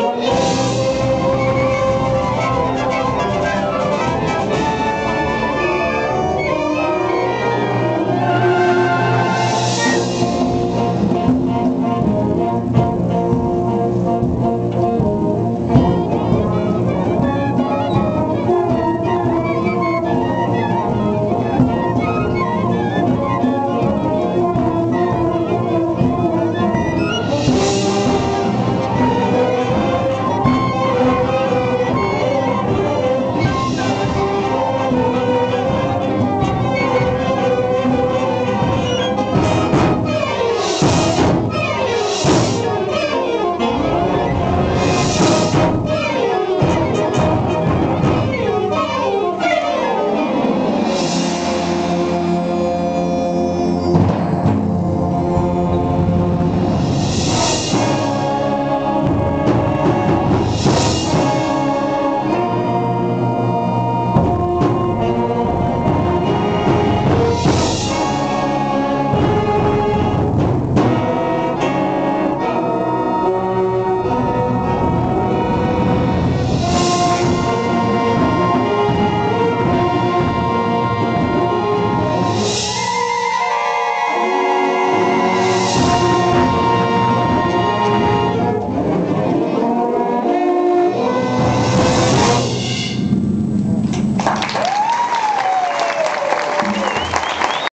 no more.